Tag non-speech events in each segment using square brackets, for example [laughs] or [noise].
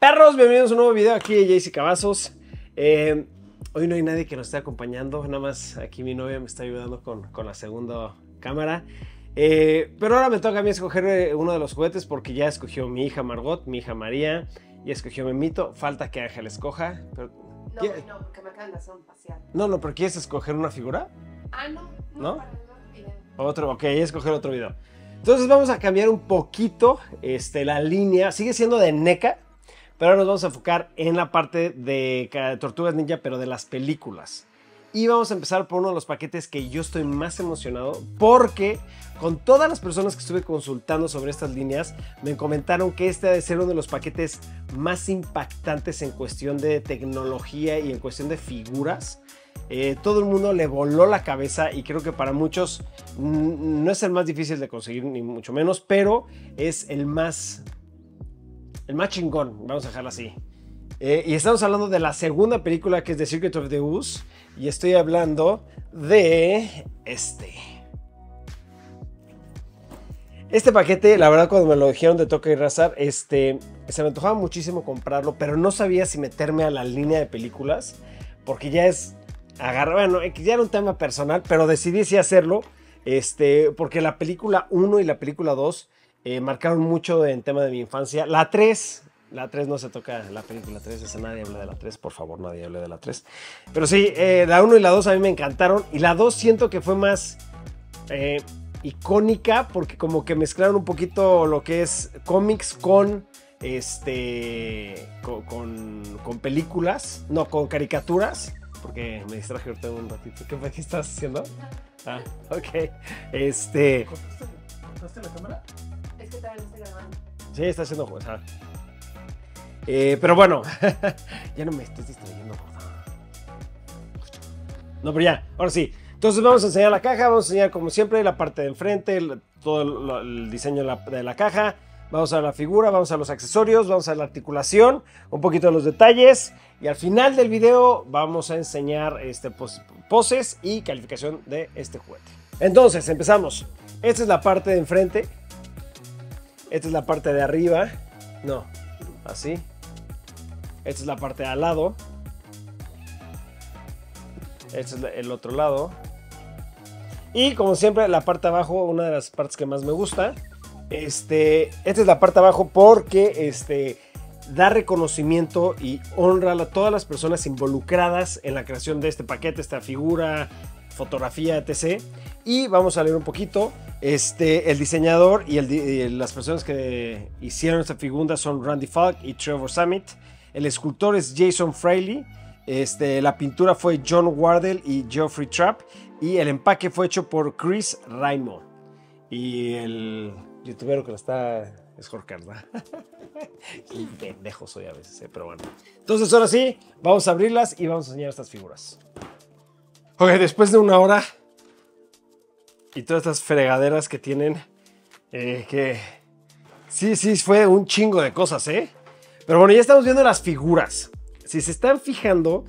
Perros, bienvenidos a un nuevo video aquí de Jaycee Cavazos. Eh, hoy no hay nadie que nos esté acompañando, nada más aquí mi novia me está ayudando con, con la segunda cámara. Eh, pero ahora me toca a mí escoger eh, uno de los juguetes porque ya escogió mi hija Margot, mi hija María, y escogió Memito. Falta que Ángel escoja. Pero, No, ¿Qué? no, porque me acaban de hacer un facial. no, no, pero ¿quieres escoger una figura? Ah, no. ¿No? Otro, ok, escoger otro video. Entonces vamos a cambiar un poquito este, la línea. Sigue siendo de NECA, pero ahora nos vamos a enfocar en la parte de Tortugas Ninja, pero de las películas. Y vamos a empezar por uno de los paquetes que yo estoy más emocionado porque con todas las personas que estuve consultando sobre estas líneas me comentaron que este ha de ser uno de los paquetes más impactantes en cuestión de tecnología y en cuestión de figuras. Eh, todo el mundo le voló la cabeza y creo que para muchos no es el más difícil de conseguir ni mucho menos, pero es el más el más chingón, vamos a dejarlo así. Eh, y estamos hablando de la segunda película que es The Secret of the Ooze y estoy hablando de este. Este paquete, la verdad, cuando me lo dijeron de Toca y Razar, este, se me antojaba muchísimo comprarlo, pero no sabía si meterme a la línea de películas, porque ya es agarrar, bueno, ya era un tema personal, pero decidí sí hacerlo, este, porque la película 1 y la película 2 eh, marcaron mucho en tema de mi infancia. La 3, la 3 no se toca, la película 3, esa nadie habla de la 3, por favor, nadie hable de la 3. Pero sí, eh, la 1 y la 2 a mí me encantaron, y la 2 siento que fue más... eh, icónica porque como que mezclaron un poquito lo que es cómics con este con, con, con películas, no, con caricaturas, porque me distraje ahorita un ratito. ¿Qué, qué estás haciendo? Ah, ok. Este, ¿Cortaste la cámara? Sí, está haciendo juegos. ah. Eh, pero bueno, [laughs] ya no me estés distrayendo, gorda. No, pero ya, ahora sí. Entonces vamos a enseñar la caja, vamos a enseñar como siempre la parte de enfrente, todo el, diseño de la, de la caja, vamos a la figura, vamos a los accesorios, vamos a la articulación, un poquito de los detalles y al final del video vamos a enseñar este, pos- poses y calificación de este juguete. Entonces empezamos. Esta es la parte de enfrente, esta es la parte de arriba, no, así. Esta es la parte de al lado. Este es el otro lado. Y como siempre, la parte de abajo, una de las partes que más me gusta. Este, esta es la parte de abajo porque este, da reconocimiento y honra a todas las personas involucradas en la creación de este paquete, esta figura, fotografía, etc. Y vamos a leer un poquito. Este, el diseñador y, las personas que hicieron esta figura son Randy Falk y Trevor Summit. El escultor es Jason Fraley. Este, la pintura fue John Wardell y Geoffrey Trapp. Y el empaque fue hecho por Chris Raimo. Y el youtuber que lo está es Jorge Carda. [laughs] Qué pendejo soy a veces, eh, pero bueno. Entonces, ahora sí, vamos a abrirlas y vamos a enseñar estas figuras. Ok, después de una hora y todas estas fregaderas que tienen, eh, que sí, sí, fue un chingo de cosas, ¿eh? Pero bueno, ya estamos viendo las figuras. Si se están fijando,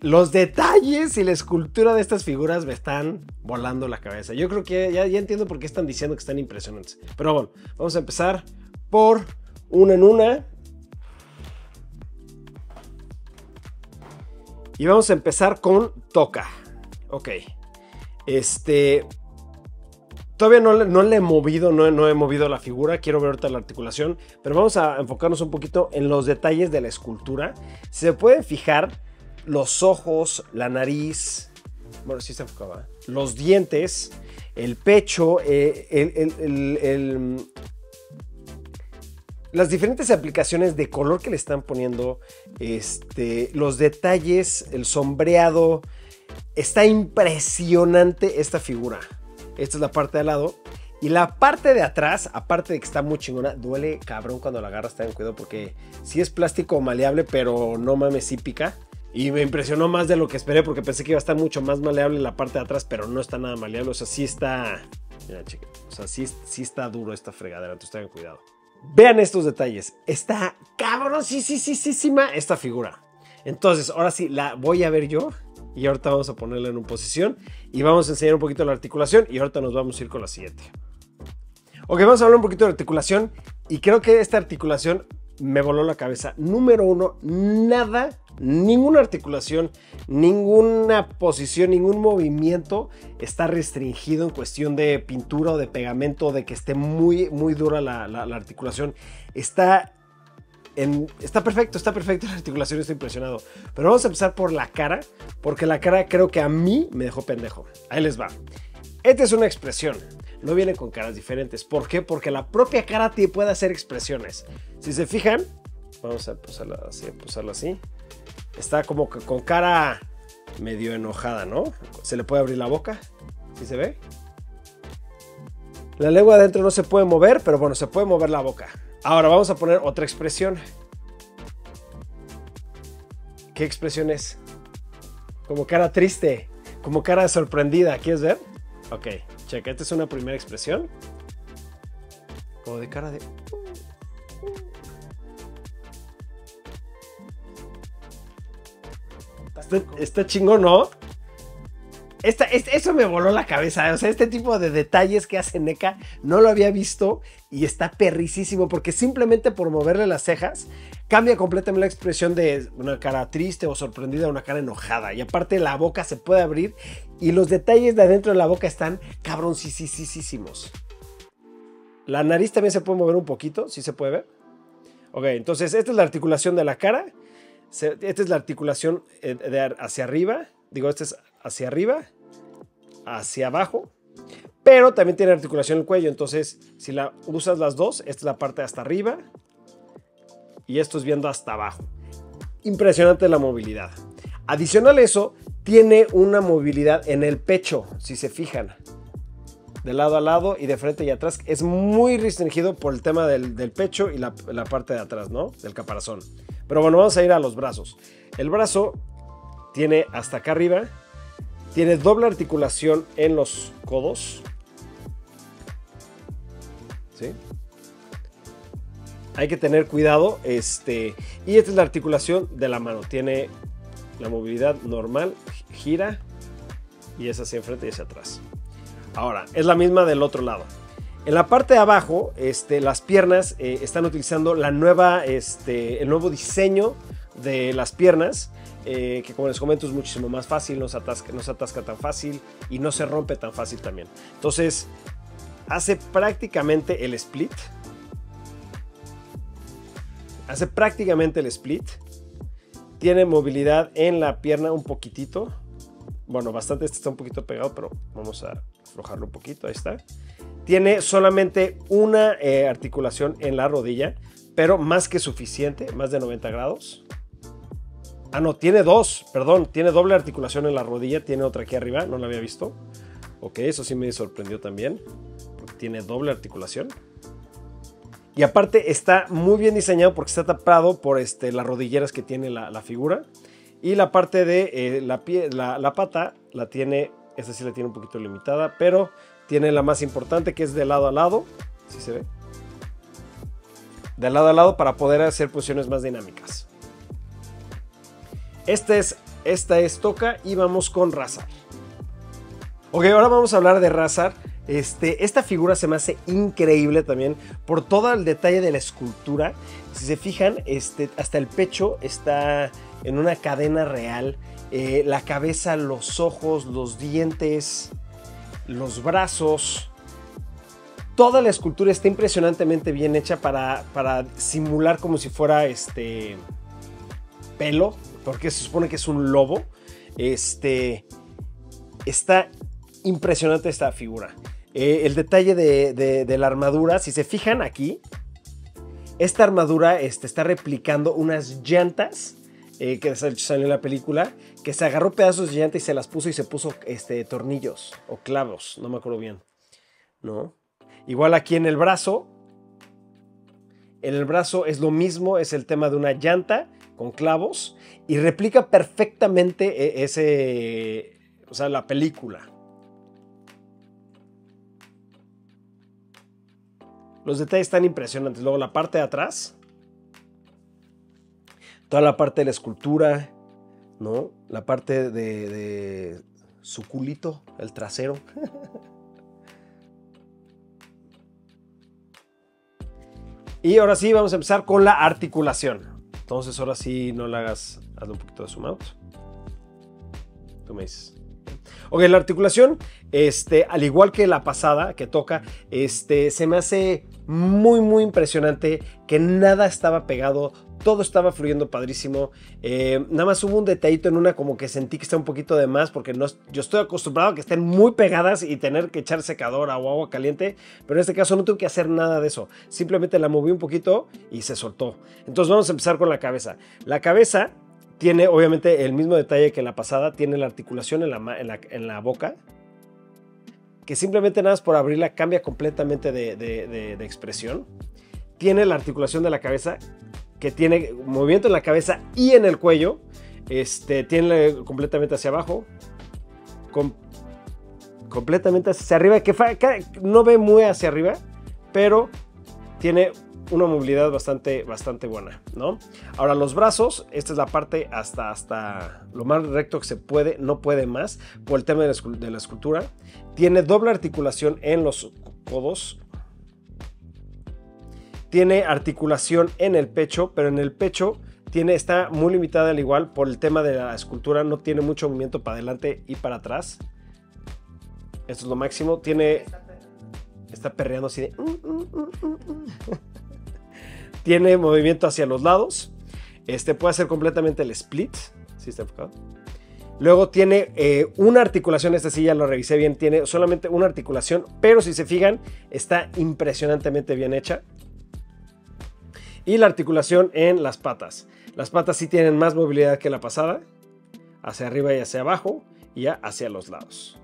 los detalles y la escultura de estas figuras me están volando la cabeza. Yo creo que ya, ya entiendo por qué están diciendo que están impresionantes. Pero bueno, vamos a empezar por una en una. Y vamos a empezar con Toca. Ok. Este. Todavía no, le- he movido, no, he- movido la figura. Quiero ver ahorita la articulación. Pero vamos a enfocarnos un poquito en los detalles de la escultura. Se pueden fijar, los ojos, la nariz. Bueno, sí se enfocaba. Los dientes, el pecho, eh, el, las diferentes aplicaciones de color que le están poniendo, este, los detalles, el sombreado. Está impresionante esta figura. Esta es la parte de al lado. Y la parte de atrás, aparte de que está muy chingona, duele cabrón cuando la agarras, ten cuidado porque sí es plástico maleable, pero no mames, sí pica. Y me impresionó más de lo que esperé porque pensé que iba a estar mucho más maleable la parte de atrás, pero no está nada maleable. O sea, sí está... Mira, chequen. O sea, sí, sí está duro esta fregadera, entonces tengan cuidado. Vean estos detalles. Está cabrón, sí, sí, sí, sí, sí, ma- esta figura. Entonces, ahora sí, la voy a ver yo. Y ahorita vamos a ponerla en una posición. Y vamos a enseñar un poquito la articulación. Y ahorita nos vamos a ir con la siguiente. Ok, vamos a hablar un poquito de articulación. Y creo que esta articulación me voló la cabeza. Número uno, nada, ninguna articulación, ninguna posición, ningún movimiento está restringido en cuestión de pintura o de pegamento, de que esté muy, muy dura la, la- la articulación. Está, en- está perfecto, está perfecto [laughs] la articulación, estoy impresionado. Pero vamos a empezar por la cara, porque la cara creo que a mí me dejó pendejo. Ahí les va. Esta es una expresión. No vienen con caras diferentes. ¿Por qué? Porque la propia cara te puede hacer expresiones. Si se fijan, vamos a posarla así, posarla así. Está como que con cara medio enojada, ¿no? Se le puede abrir la boca. ¿Sí se ve? La lengua adentro no se puede mover, pero bueno, se puede mover la boca. Ahora vamos a poner otra expresión. ¿Qué expresión es? Como cara triste, como cara sorprendida. ¿Quieres ver? Ok, checa, esta es una primera expresión. Como de cara de... Está, chingón, ¿no? Esta, es- eso me voló la cabeza. O sea, este tipo de detalles que hace NECA no lo había visto y está perricísimo porque simplemente por moverle las cejas cambia completamente la expresión de una cara triste o sorprendida a una cara enojada. Y aparte la boca se puede abrir y los detalles de adentro de la boca están cabroncísimos. La nariz también se puede mover un poquito, si se puede ver. Ok, entonces esta es la articulación de la cara. Esta es la articulación eh, hacia arriba. Digo, esta es hacia arriba, hacia abajo. Pero también tiene articulación en el cuello. Entonces, si la usas las dos, esta es la parte hasta arriba. Y esto es viendo hasta abajo. Impresionante la movilidad. Adicional a eso, tiene una movilidad en el pecho, si se fijan. De lado a lado y de frente y atrás. Es muy restringido por el tema del, pecho y la, la parte de atrás, ¿no? Del caparazón. Pero bueno, vamos a ir a los brazos. El brazo tiene hasta acá arriba. Tiene doble articulación en los codos. ¿Sí? Hay que tener cuidado. Este, y esta es la articulación de la mano. Tiene la movilidad normal, gira y es hacia enfrente y hacia atrás. Ahora, es la misma del otro lado. En la parte de abajo, este, las piernas eh, están utilizando la nueva, este, el nuevo diseño de las piernas, eh, que como les comento es muchísimo más fácil, no se, atasca, tan fácil y no se rompe tan fácil también. Entonces, hace prácticamente el split. Hace prácticamente el split. Tiene movilidad en la pierna un poquitito. Bueno, bastante, este está un poquito pegado, pero vamos a aflojarlo un poquito, ahí está. Tiene solamente una eh, articulación en la rodilla, pero más que suficiente, más de 90 grados. Ah, no, tiene dos, perdón, tiene doble articulación en la rodilla, tiene otra aquí arriba, no la había visto. Ok, eso sí me sorprendió también, porque tiene doble articulación. Y aparte está muy bien diseñado porque está tapado por este, las rodilleras que tiene la, figura. Y la parte de eh, la, pie, la, pata la tiene, esta sí la tiene un poquito limitada, pero tiene la más importante que es de lado a lado. ¿Sí se ve? De lado a lado para poder hacer posiciones más dinámicas. Esta es, esta es Toca y vamos con Razar. Ok, ahora vamos a hablar de Razar. Este, esta figura se me hace increíble también por todo el detalle de la escultura. Si se fijan, este, hasta el pecho está en una cadena real. Eh, la cabeza, los ojos, los dientes, los brazos. Toda la escultura está impresionantemente bien hecha para, para simular como si fuera este pelo, porque se supone que es un lobo. Este está impresionante esta figura. Eh, el detalle de, la armadura, si se fijan aquí, esta armadura este, está replicando unas llantas eh, que salió en la película, que se agarró pedazos de llanta y se las puso y se puso este, tornillos o clavos, no me acuerdo bien. ¿No? Igual aquí en el brazo, en el brazo es lo mismo, es el tema de una llanta con clavos y replica perfectamente ese, o sea, la película. Los detalles están impresionantes. Luego la parte de atrás. Toda la parte de la escultura. ¿No? La parte de, de su culito, el trasero. [laughs] Y ahora sí, vamos a empezar con la articulación. Entonces, ahora sí, no la hagas, hazle un poquito de zoom out. Tú me dices. Ok, la articulación, este, al igual que la pasada que toca, este, se me hace muy, muy impresionante que nada estaba pegado, todo estaba fluyendo padrísimo. Eh, nada más hubo un detallito en una como que sentí que está un poquito de más porque no, yo estoy acostumbrado a que estén muy pegadas y tener que echar secadora o agua caliente, pero en este caso no tuve que hacer nada de eso. Simplemente la moví un poquito y se soltó. Entonces vamos a empezar con la cabeza. La cabeza tiene obviamente el mismo detalle que la pasada, tiene la articulación en la, en en boca, que simplemente nada más por abrirla cambia completamente de, expresión. Tiene la articulación de la cabeza, que tiene movimiento en la cabeza y en el cuello. Este, tiene completamente hacia abajo, com, completamente hacia arriba, que no ve muy hacia arriba, pero tiene una movilidad bastante, bastante buena, ¿no? Ahora los brazos, esta es la parte hasta, hasta lo más recto que se puede, no puede más, por el tema de la, escultura. Tiene doble articulación en los codos. Tiene articulación en el pecho, pero en el pecho tiene, está muy limitada al igual por el tema de la escultura, no tiene mucho movimiento para adelante y para atrás. Esto es lo máximo. Tiene... Está perreando así de... tiene movimiento hacia los lados. Este puede hacer completamente el split. ¿Sí está enfocado? Luego tiene eh, una articulación, esta sí ya lo revisé bien, tiene solamente una articulación, pero si se fijan, está impresionantemente bien hecha. Y la articulación en las patas. Las patas sí tienen más movilidad que la pasada, hacia arriba y hacia abajo, y hacia los lados,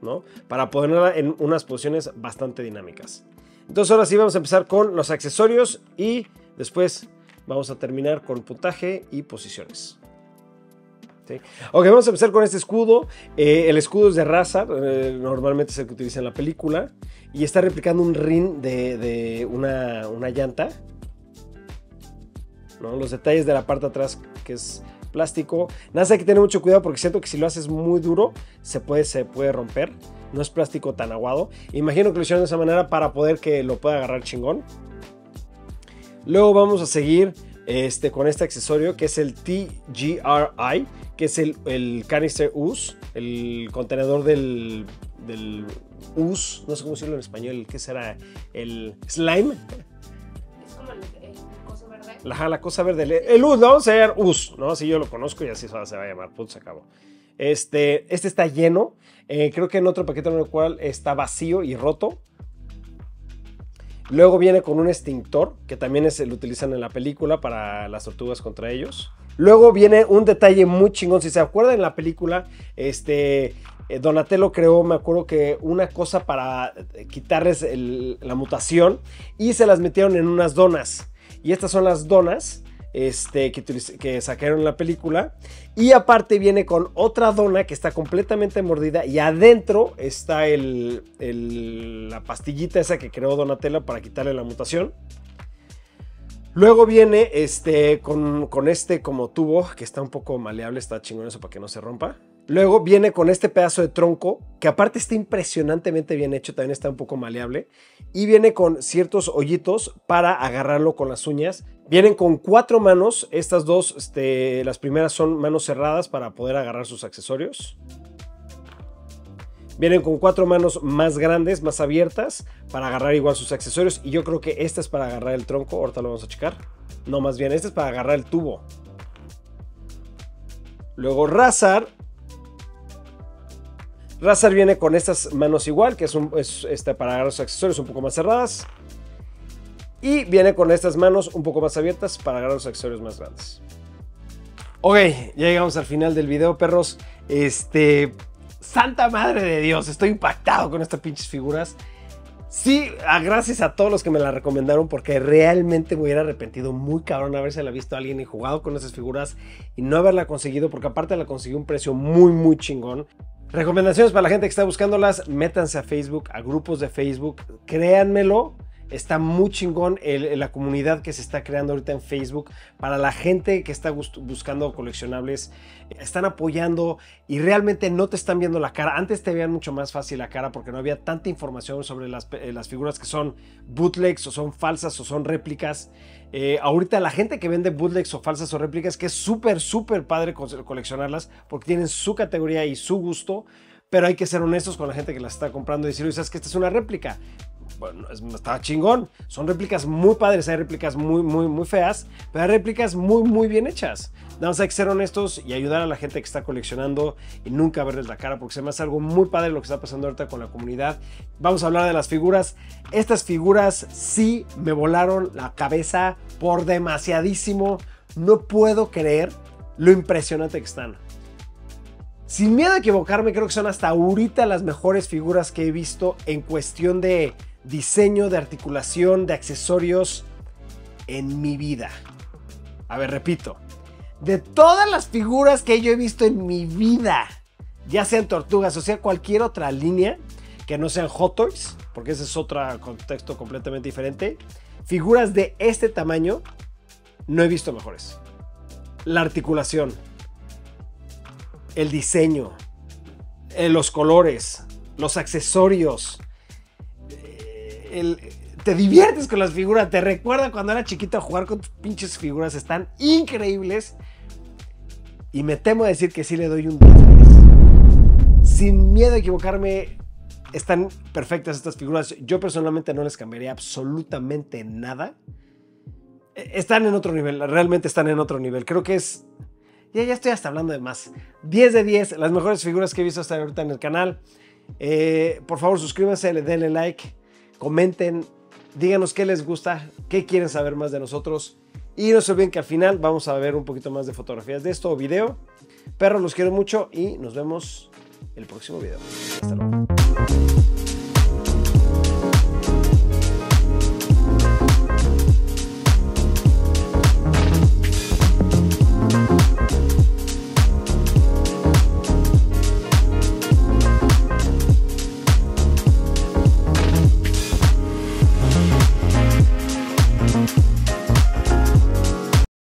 ¿no? Para ponerla en unas posiciones bastante dinámicas. Entonces ahora sí vamos a empezar con los accesorios y después vamos a terminar con puntaje y posiciones. ¿Sí? Ok, vamos a empezar con este escudo. Eh, el escudo es de raza, eh, normalmente es el que utiliza en la película. Y está replicando un ring de, de una, una, llanta. ¿no? Los detalles de la parte atrás, que es plástico. Nada, hay que tener mucho cuidado porque siento que si lo haces muy duro, se puede, se puede romper. No es plástico tan aguado. Imagino que lo hicieron de esa manera para poder que lo pueda agarrar chingón. Luego vamos a seguir este, con este accesorio que es el TGRI, que es el, el canister US, el contenedor del, del US, no sé cómo decirlo en español, ¿qué será? El slime. Es como el, el coso verde. La, la cosa verde, el, el US, vamos a llamar US, ¿no? Así yo lo conozco y así se va a llamar, punto, se acabó. Este, este está lleno, eh, creo que en otro paquete en el cual está vacío y roto. Luego viene con un extintor, que también es, lo utilizan en la película para las tortugas contra ellos. Luego viene un detalle muy chingón. Si se acuerdan en la película, este, eh, Donatello creó, me acuerdo que una cosa para quitarles el, la mutación y se las metieron en unas donas. Y estas son las donas este, que, que, sacaron la película. Y aparte viene con otra dona que está completamente mordida y adentro está el, el, la pastillita esa que creó Donatello para quitarle la mutación. Luego viene este, con, con este como tubo que está un poco maleable, está chingón eso para que no se rompa. Luego viene con este pedazo de tronco, que aparte está impresionantemente bien hecho, también está un poco maleable. Y viene con ciertos hoyitos para agarrarlo con las uñas. Vienen con cuatro manos, estas dos, este, las primeras son manos cerradas para poder agarrar sus accesorios. Vienen con cuatro manos más grandes, más abiertas, para agarrar igual sus accesorios. Y yo creo que esta es para agarrar el tronco, ahorita lo vamos a checar. No, más bien, esta es para agarrar el tubo. Luego Razar Razar viene con estas manos igual, que es, un, es este, para agarrar sus accesorios un poco más cerradas. Y viene con estas manos un poco más abiertas para agarrar los accesorios más grandes. Ok, ya llegamos al final del video, perros. Este. Santa madre de Dios, estoy impactado con estas pinches figuras. Sí, gracias a todos los que me la recomendaron porque realmente me hubiera arrepentido muy cabrón haberse la visto a alguien y jugado con esas figuras y no haberla conseguido porque aparte la conseguí a un precio muy muy chingón. Recomendaciones para la gente que está buscándolas, métanse a Facebook, a grupos de Facebook, créanmelo. Está muy chingón la comunidad que se está creando ahorita en Facebook para la gente que está bus- buscando coleccionables. Están apoyando y realmente no te están viendo la cara. Antes te veían mucho más fácil la cara porque no había tanta información sobre las, eh, figuras que son bootlegs o son falsas o son réplicas. Eh, ahorita la gente que vende bootlegs o falsas o réplicas, que es súper, súper padre co- coleccionarlas porque tienen su categoría y su gusto. Pero hay que ser honestos con la gente que las está comprando y decir, "Oye, ¿sabes que esta es una réplica? Bueno, es- está chingón. Son réplicas muy padres, hay réplicas muy, muy, muy feas, pero hay réplicas muy, muy bien hechas. Nada más hay que ser honestos y ayudar a la gente que está coleccionando y nunca verles la cara, porque se me hace algo muy padre lo que está pasando ahorita con la comunidad. Vamos a hablar de las figuras. Estas figuras sí me volaron la cabeza por demasiadísimo. No puedo creer lo impresionante que están. Sin miedo a equivocarme, creo que son hasta ahorita las mejores figuras que he visto en cuestión de diseño, de articulación, de accesorios en mi vida. A ver, repito. De todas las figuras que yo he visto en mi vida, ya sean tortugas o sea cualquier otra línea, que no sean Hot Toys, porque ese es otro contexto completamente diferente, figuras de este tamaño, no he visto mejores. La articulación, el diseño, eh, los colores, los accesorios. Te diviertes con las figuras, te recuerda cuando era chiquito jugar con tus pinches figuras, están increíbles. Y me temo decir que sí le doy un 10 de 10. Sin miedo a equivocarme, están perfectas estas figuras. Yo personalmente no les cambiaría absolutamente nada. Eh, Están en otro nivel, realmente están en otro nivel. Creo que es ya, ya estoy hasta hablando de más. 10 de 10, las mejores figuras que he visto hasta ahorita en el canal. Eh, por favor, suscríbanse, le- denle like, comenten, díganos qué les gusta, qué quieren saber más de nosotros. Y no se olviden que al final vamos a ver un poquito más de fotografías de esto o video. Perros, los quiero mucho y nos vemos el próximo video. Hasta luego.